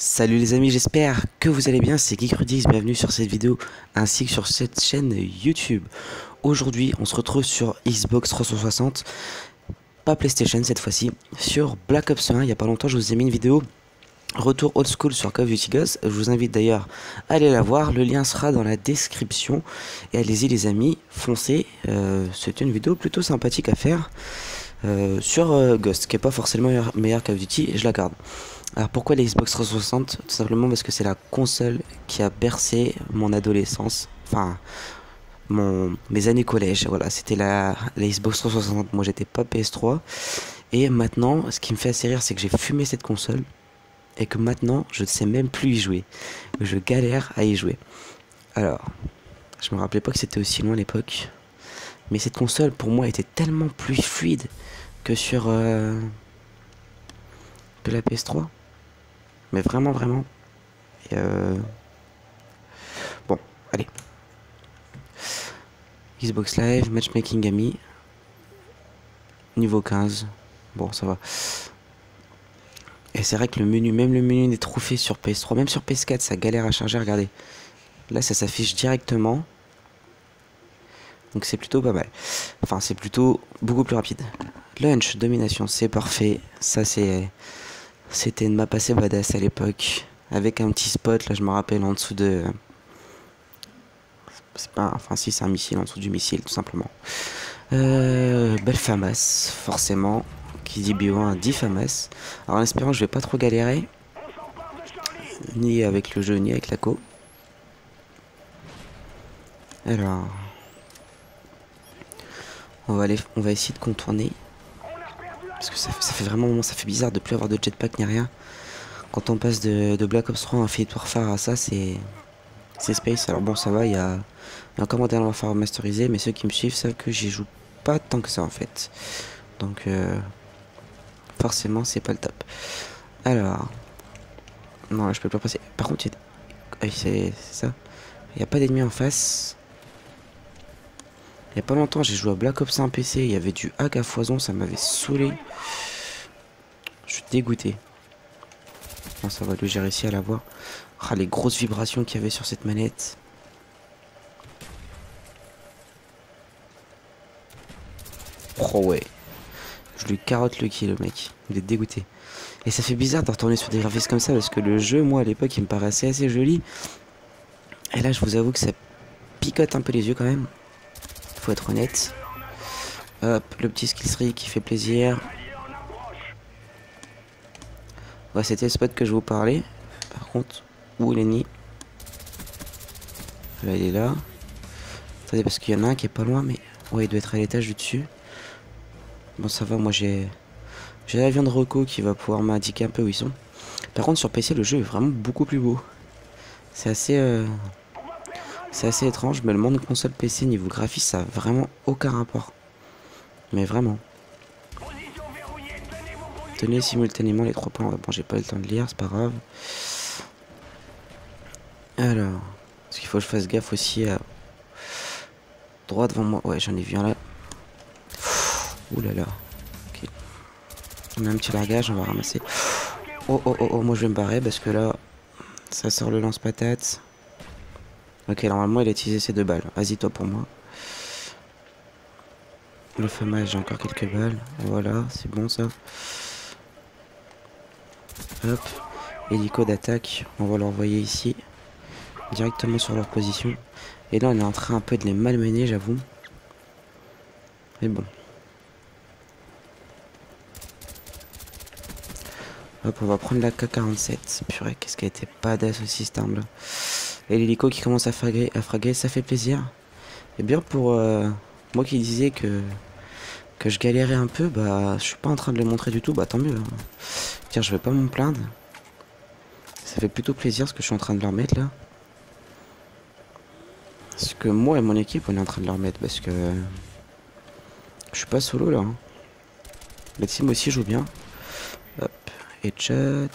Salut les amis, j'espère que vous allez bien, c'est Geekrudix, bienvenue sur cette vidéo ainsi que sur cette chaîne YouTube. Aujourd'hui, on se retrouve sur Xbox 360, pas PlayStation cette fois-ci, sur Black Ops 1. Il y a pas longtemps, je vous ai mis une vidéo retour old school sur Call of Duty Ghosts. Je vous invite d'ailleurs à aller la voir, le lien sera dans la description. Et allez-y les amis, foncez, euh, c'est une vidéo plutôt sympathique à faire euh, sur euh, Ghost, qui est pas forcément meilleur, meilleur Call of Duty, je la garde. Alors pourquoi la Xbox 360 Tout simplement parce que c'est la console qui a bercé mon adolescence, enfin mon, mes années collège. Voilà, c'était la, la Xbox 360. Moi j'étais pas PS3. Et maintenant, ce qui me fait assez rire, c'est que j'ai fumé cette console et que maintenant je ne sais même plus y jouer. Je galère à y jouer. Alors, je me rappelais pas que c'était aussi loin à l'époque. Mais cette console pour moi était tellement plus fluide que sur euh, que la PS3. Mais vraiment, vraiment. Euh... Bon, allez. Xbox Live, matchmaking ami. Niveau 15. Bon, ça va. Et c'est vrai que le menu, même le menu des trophées sur PS3, même sur PS4, ça galère à charger, regardez. Là, ça s'affiche directement. Donc c'est plutôt pas mal. Enfin, c'est plutôt beaucoup plus rapide. Lunch, domination, c'est parfait. Ça, c'est c'était une map assez badass à l'époque. Avec un petit spot, là je me rappelle, en dessous de... C'est pas... Enfin si, c'est un missile, en dessous du missile, tout simplement. Euh, belle FAMAS, forcément. Qui dit BO1 dit FAMAS. Alors en espérant que je vais pas trop galérer. Ni avec le jeu, ni avec la co. Alors... On va, aller, on va essayer de contourner. Parce que ça, fait vraiment ça fait bizarre de plus avoir de jetpack ni rien. Quand on passe de, Black Ops 3 à Infinite Warfare à ça, c'est c'est space. Alors bon, ça va, il y a, y a encore Warfare masterisé, mais ceux qui me suivent savent que j'y joue pas tant que ça en fait. Donc euh, forcément, c'est pas le top. Alors, non, là, je peux pas passer. Par contre, c'est ça. Il n'y a pas d'ennemis en face. Il y a pas longtemps, j'ai joué à Black Ops 1 PC, il y avait du hack à foison, ça m'avait saoulé. Je suis dégoûté. Bon, ça va, lui, j'ai réussi à l'avoir. Ah, les grosses vibrations qu'il y avait sur cette manette. Oh ouais. Je lui carotte le kill, le mec. Il est dégoûté. Et ça fait bizarre de retourner sur des graphismes comme ça, parce que le jeu, moi, à l'époque, il me paraissait assez joli. Et là, je vous avoue que ça picote un peu les yeux quand même être honnête. Hop, le petit skill qui fait plaisir. Ouais, c'était le spot que je vous parlais. Par contre, où il est ni Là, il est là. Attendez, parce qu'il y en a un qui est pas loin, mais... Ouais, il doit être à l'étage du dessus. Bon, ça va, moi j'ai... J'ai l'avion de Rocco qui va pouvoir m'indiquer un peu où ils sont. Par contre, sur PC, le jeu est vraiment beaucoup plus beau. C'est assez... Euh... C'est assez étrange, mais le monde console PC niveau graphique, ça a vraiment aucun rapport. Mais vraiment. Tenez simultanément les trois points. bon, j'ai pas eu le temps de lire, c'est pas grave. Alors, est-ce qu'il faut que je fasse gaffe aussi à droit devant moi? Ouais, j'en ai vu un là. Ouh là là. Ok. On a un petit largage, on va ramasser. Oh oh oh oh, moi je vais me barrer parce que là, ça sort le lance-patate. Ok, normalement, il a utilisé ses deux balles. Vas-y, toi pour moi. Le fameux, j'ai encore quelques balles. Voilà, c'est bon ça. Hop. Hélico d'attaque. On va l'envoyer ici. Directement sur leur position. Et là, on est en train un peu de les malmener, j'avoue. Mais bon. Hop, on va prendre la K-47. Purée, qu'est-ce qu'elle était badass aussi cette arme là. Et l'hélico qui commence à fraguer, à fraguer, ça fait plaisir. Et bien pour euh, moi qui disais que je galérais un peu, bah je suis pas en train de le montrer du tout, bah tant mieux. Hein. Tiens, je vais pas m'en plaindre. Ça fait plutôt plaisir ce que je suis en train de leur mettre là. Parce que moi et mon équipe on est en train de leur mettre parce que je suis pas solo là. Hein. La team aussi joue bien. Hop, headshot.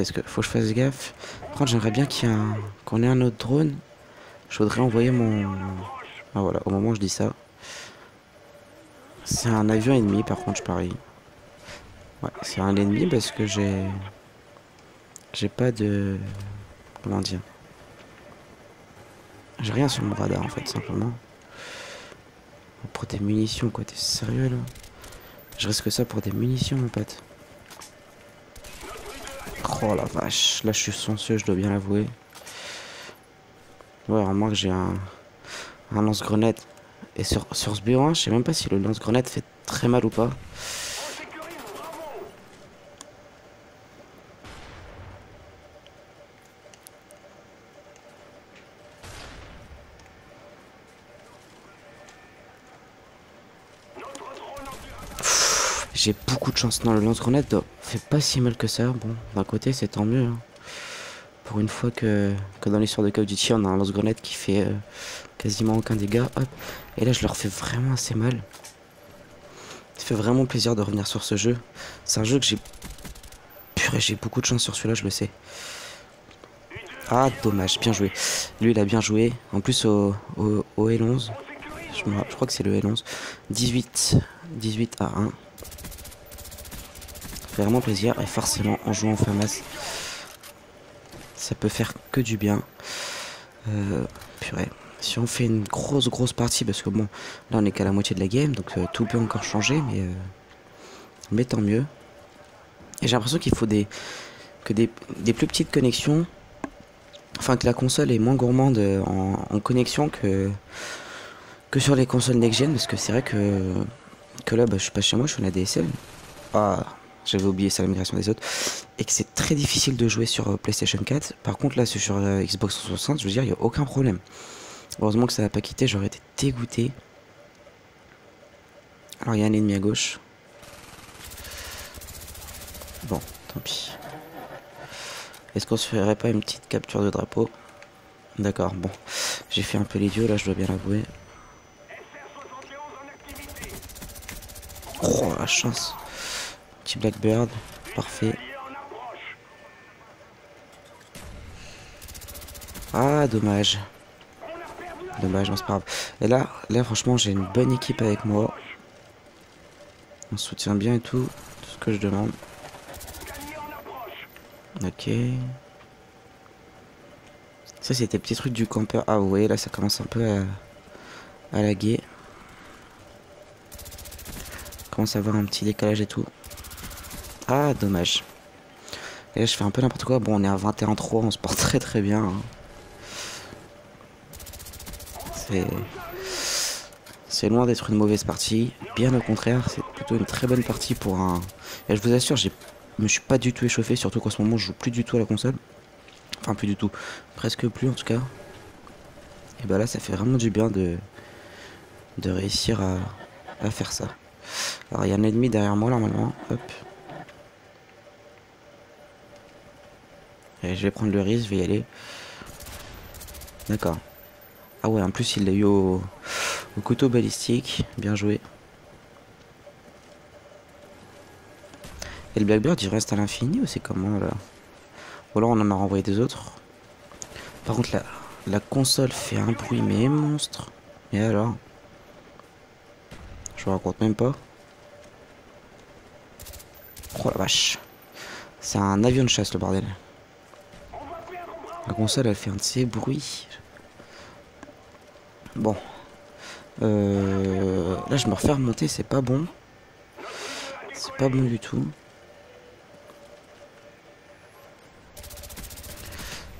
Est-ce que faut que je fasse gaffe Par contre, j'aimerais bien qu'il un... qu'on ait un autre drone. Je voudrais envoyer mon... Ah voilà, au moment où je dis ça. C'est un avion ennemi, par contre, je parie. Ouais, c'est un ennemi parce que j'ai... J'ai pas de... Comment dire J'ai rien sur mon radar en fait, simplement. Pour des munitions quoi, t'es sérieux là? Je risque ça pour des munitions mon pote. Oh la vache, là je suis sensueux, je dois bien l'avouer. Ouais, que j'ai un, un lance-grenade. Et sur, sur ce bureau, je sais même pas si le lance-grenade fait très mal ou pas. J'ai beaucoup de chance. Non, le lance-grenade fait pas si mal que ça. Bon, d'un côté, c'est tant mieux. Hein. Pour une fois que, que dans l'histoire de Call of Duty, on a un lance-grenade qui fait euh, quasiment aucun dégât. Et là, je leur fais vraiment assez mal. Ça fait vraiment plaisir de revenir sur ce jeu. C'est un jeu que j'ai... Purée, j'ai beaucoup de chance sur celui-là, je le sais. Ah, dommage, bien joué. Lui, il a bien joué. En plus, au, au, L11, je, je, crois que c'est le L11. 18, 18 à 1 vraiment plaisir. Et forcément, en jouant en FAMAS, ça peut faire que du bien. Euh, purée. Si on fait une grosse grosse partie, parce que bon, là on est qu'à la moitié de la game, donc euh, tout peut encore changer, mais, euh, mais tant mieux. Et j'ai l'impression qu'il faut des, que des, plus petites connexions, enfin que la console est moins gourmande en, connexion que, que sur les consoles next-gen, parce que c'est vrai que, que là bah, je suis pas chez moi, je suis en ADSL. Ah, j'avais oublié ça la migration des autres, et que c'est très difficile de jouer sur euh, PlayStation 4. Par contre, là, sur euh, Xbox 360, je veux dire, il n'y a aucun problème. Heureusement que ça n'a pas quitté, j'aurais été dégoûté. Alors, il y a un ennemi à gauche. Bon, tant pis. Est-ce qu'on se ferait pas une petite capture de drapeau? D'accord, bon. J'ai fait un peu l'idiot, là, je dois bien l'avouer. Oh, la chance. Blackbird, parfait. Ah, dommage. Dommage, c'est pas. Et là, là franchement, j'ai une bonne équipe avec moi. On soutient bien et tout, tout ce que je demande. Ok. Ça, c'était petit truc du campeur. Ah, ouais, là, ça commence un peu à, à laguer. commence à avoir un petit décalage et tout. Ah, dommage. Et là, je fais un peu n'importe quoi. Bon, on est à 21-3, on se porte très très bien. Hein. C'est... C'est loin d'être une mauvaise partie. Bien au contraire, c'est plutôt une très bonne partie pour un... Et je vous assure, je me suis pas du tout échauffé, surtout qu'en ce moment, je joue plus du tout à la console. Enfin, plus du tout. Presque plus, en tout cas. Et bah là, ça fait vraiment du bien de, de réussir à, à faire ça. Alors, il y a un ennemi derrière moi, normalement. Hop. Je vais prendre le risque, je vais y aller. D'accord. Ah ouais, en plus il l'a eu au, couteau balistique. Bien joué. Et le Blackbird il reste à l'infini ou c'est comment là? Ou alors on en a renvoyé des autres. Par contre la, la console fait un bruit mais monstre. Et alors? Je vous raconte même pas. Oh la vache. C'est un avion de chasse le bordel. La console elle fait un de ces bruits. Bon. Euh, là je me refais remonter, c'est pas bon. C'est pas bon du tout.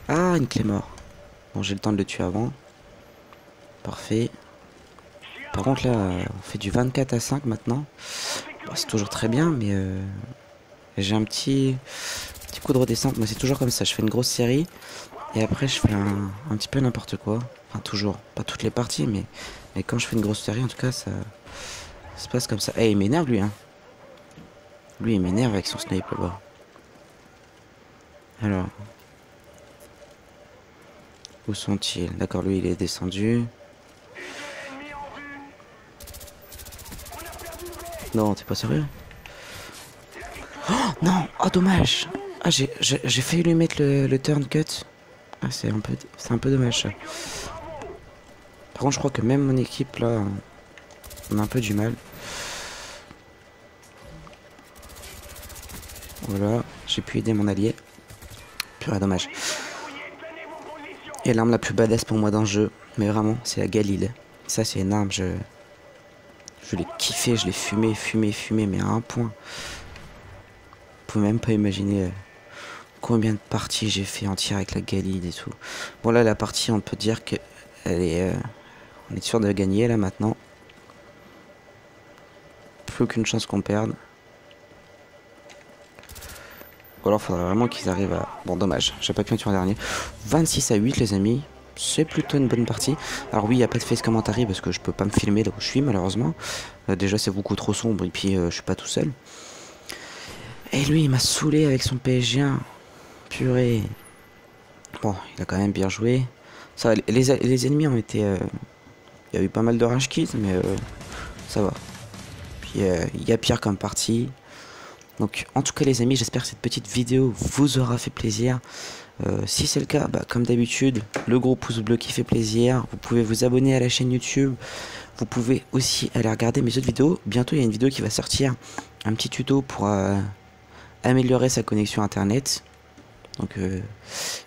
Ah, une clé mort. Bon, j'ai le temps de le tuer avant. Parfait. Par contre, là, on fait du 24 à 5 maintenant. c'est toujours très bien, mais euh, j'ai un petit, petit coup de redescente. Moi, c'est toujours comme ça. Je fais une grosse série. Et après, je fais un, petit peu n'importe quoi. Enfin, toujours. Pas toutes les parties, mais, mais quand je fais une grosse série, en tout cas, ça, se passe comme ça. Eh, il m'énerve, lui, hein. Lui, il m'énerve avec son snipe là-bas. Alors. Où sont-ils? D'accord, lui, il est descendu. Non, t'es pas sérieux? Oh, non Oh, dommage Ah, j'ai failli lui mettre le, le turn cut. Ah, c'est un peu, dommage. Par contre, je crois que même mon équipe là, on a un peu du mal. Voilà, j'ai pu aider mon allié. Purée, dommage. Et l'arme la plus badass pour moi dans le jeu, mais vraiment, c'est la Galil. Ça, c'est une arme, je... Je l'ai kiffé, je l'ai fumé, fumé, fumé, mais à un point. Vous pouvez même pas imaginer euh, combien de parties j'ai fait entière avec la Galide et tout. Bon là, la partie, on peut dire que elle est... Euh, on est sûr de gagner là maintenant. Plus aucune chance qu'on perde. Ou alors faudrait vraiment qu'ils arrivent à... Bon dommage, j'ai pas pu en en dernier. 26 à 8 les amis. C'est plutôt une bonne partie. Alors oui, il n'y a pas de face commentary parce que je peux pas me filmer là où je suis malheureusement. Euh, déjà c'est beaucoup trop sombre et puis euh, je suis pas tout seul. Et lui il m'a saoulé avec son PSG1. Bon, il a quand même bien joué. Ça, les, ennemis ont été... Euh, il y a eu pas mal de rage kits mais ça va. Puis il y a pire comme partie. Donc en tout cas les amis, j'espère que cette petite vidéo vous aura fait plaisir. Euh, si c'est le cas, bah, comme d'habitude, le gros pouce bleu qui fait plaisir. Vous pouvez vous abonner à la chaîne YouTube. Vous pouvez aussi aller regarder mes autres vidéos. Bientôt il y a une vidéo qui va sortir, un petit tuto pour euh, améliorer sa connexion internet. Donc euh,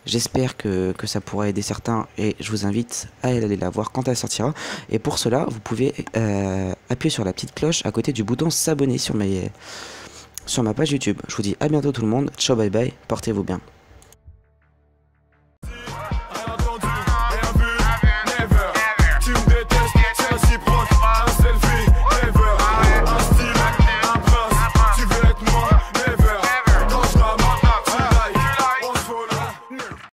j'espère que, ça pourra aider certains et je vous invite à aller la voir quand elle sortira. Et pour cela, vous pouvez appuyer sur la petite cloche à côté du bouton s'abonner sur sur ma page YouTube. Je vous dis à bientôt tout le monde. Ciao, bye bye. Portez-vous bien.